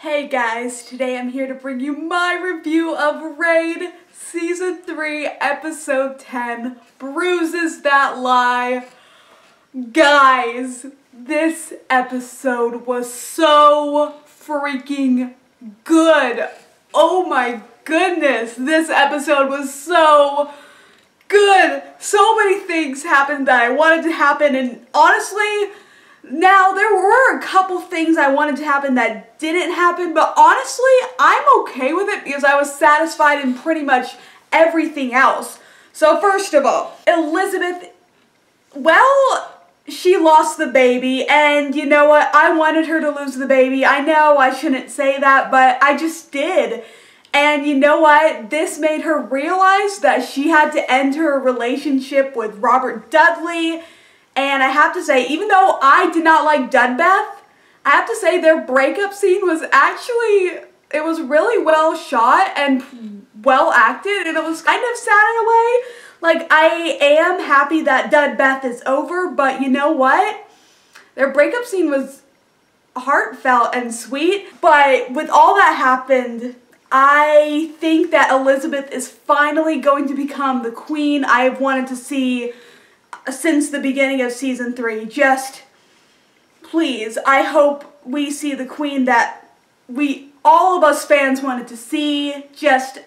Hey guys, today I'm here to bring you my review of Reign Season 3, Episode 10, Bruises That Lie. Guys, this episode was so freaking good. Oh my goodness, this episode was so good. So many things happened that I wanted to happen and honestly, now, there were a couple things I wanted to happen that didn't happen, but honestly, I'm okay with it because I was satisfied in pretty much everything else. So first of all, Elizabeth, well, she lost the baby, and you know what? I wanted her to lose the baby. I know I shouldn't say that, but I just did. And you know what? This made her realize that she had to end her relationship with Robert Dudley and I have to say, even though I did not like Dudbeth, I have to say their breakup scene was actually, it was really well shot and well acted and it was kind of sad in a way. Like, I am happy that Dudbeth is over, but you know what? Their breakup scene was heartfelt and sweet, but with all that happened, I think that Elizabeth is finally going to become the queen I've wanted to see since the beginning of season three. Just please, I hope we see the queen that we all of us fans wanted to see. Just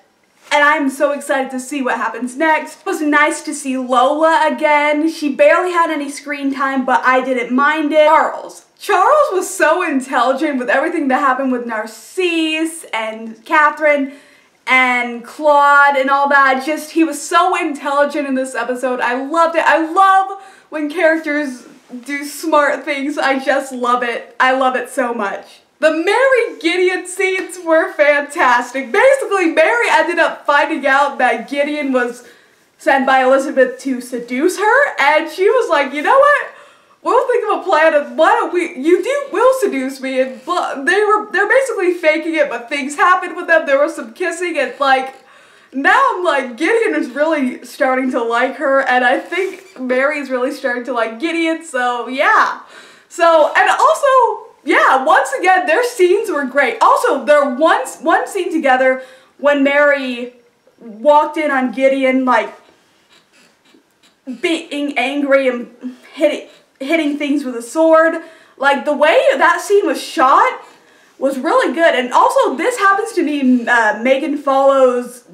and I'm so excited to see what happens next. It was nice to see Lola again. She barely had any screen time, but I didn't mind it. Charles. Charles was so intelligent with everything that happened with Narcisse and Catherine and Claude and all that. Just, he was so intelligent in this episode. I loved it. I love when characters do smart things. I just love it. I love it so much. The Mary Gideon scenes were fantastic. Basically, Mary ended up finding out that Gideon was sent by Elizabeth to seduce her, and she was like, you know what? We'll think of a plan of why don't we you do will seduce me and they were they're basically faking it but things happened with them. There was some kissing and like now I'm like Gideon is really starting to like her and I think Mary is really starting to like Gideon so yeah. So and also yeah once again their scenes were great. Also their one one scene together when Mary walked in on Gideon like being angry and hitting hitting things with a sword. Like the way that scene was shot was really good. And also this happens to be uh, Megan Follows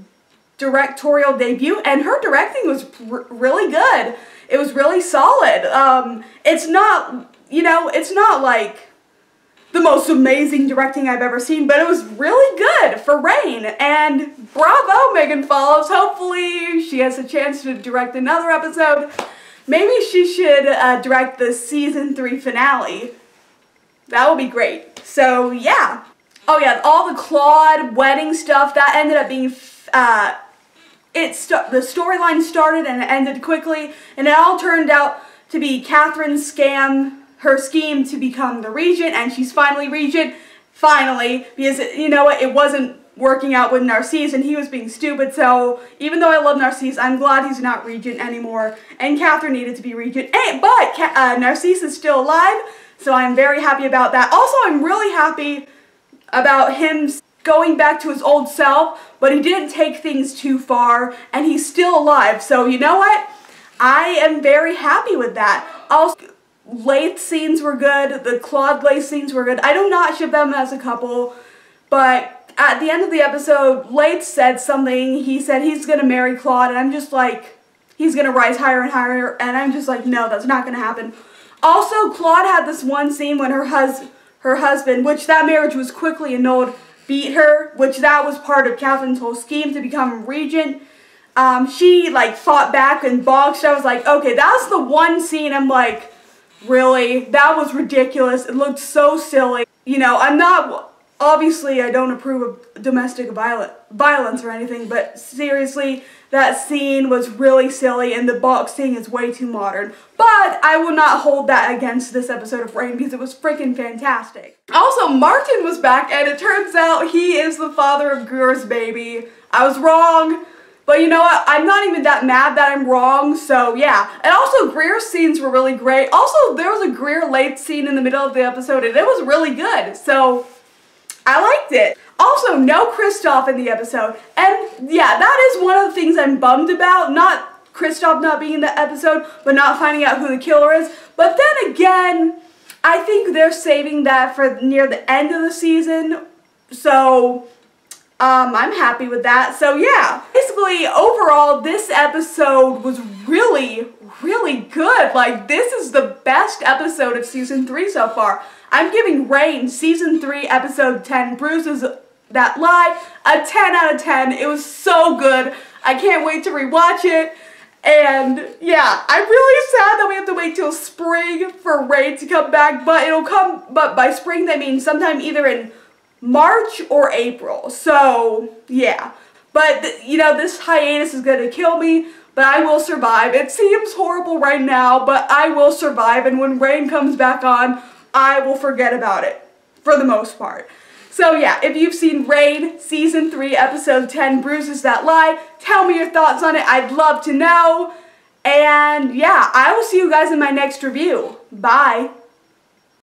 directorial debut and her directing was really good. It was really solid. Um, it's not, you know, it's not like the most amazing directing I've ever seen, but it was really good for Reign. And bravo, Megan Follows. Hopefully she has a chance to direct another episode. Maybe she should uh, direct the season three finale. That would be great. So yeah. Oh yeah, all the Claude wedding stuff that ended up being. Uh, it st the storyline started and it ended quickly, and it all turned out to be Catherine's scam, her scheme to become the regent, and she's finally regent. Finally, because you know what, it wasn't working out with Narcisse and he was being stupid. So even though I love Narcisse, I'm glad he's not regent anymore. And Catherine needed to be regent. Hey, but uh, Narcisse is still alive, so I'm very happy about that. Also, I'm really happy about him going back to his old self, but he didn't take things too far, and he's still alive. So you know what? I am very happy with that. Also, Leith scenes were good. The Claude Leith scenes were good. I do not ship them as a couple, but at the end of the episode, Leith said something. He said he's going to marry Claude, and I'm just like, he's going to rise higher and higher, and I'm just like, no, that's not going to happen. Also, Claude had this one scene when her, hus her husband, which that marriage was quickly annulled, beat her, which that was part of Catherine's whole scheme to become regent. Um, she, like, fought back and boxed. I was like, okay, that's the one scene I'm like, really? That was ridiculous. It looked so silly. You know, I'm not obviously I don't approve of domestic violence or anything, but seriously, that scene was really silly and the boxing is way too modern. But I will not hold that against this episode of Reign because it was freaking fantastic. Also, Martin was back and it turns out he is the father of Greer's baby. I was wrong. But you know what? I'm not even that mad that I'm wrong, so yeah. And also, Greer's scenes were really great. Also, there was a Greer Leith scene in the middle of the episode, and it was really good. So, I liked it. Also, no Christophe in the episode. And yeah, that is one of the things I'm bummed about. Not Kristoff not being in the episode, but not finding out who the killer is. But then again, I think they're saving that for near the end of the season. So, um, I'm happy with that. So yeah, basically overall this episode was really, really good. Like this is the best episode of season 3 so far. I'm giving Reign season 3 episode 10 Bruises That Lie a 10 out of 10. It was so good. I can't wait to rewatch it. And yeah, I'm really sad that we have to wait till spring for Reign to come back, but it'll come, but by spring they mean sometime either in March or April. So, yeah. But, you know, this hiatus is going to kill me, but I will survive. It seems horrible right now, but I will survive, and when Reign comes back on, I will forget about it, for the most part. So yeah, if you've seen Reign, Season 3, Episode 10, Bruises That Lie, tell me your thoughts on it. I'd love to know. And yeah, I will see you guys in my next review. Bye.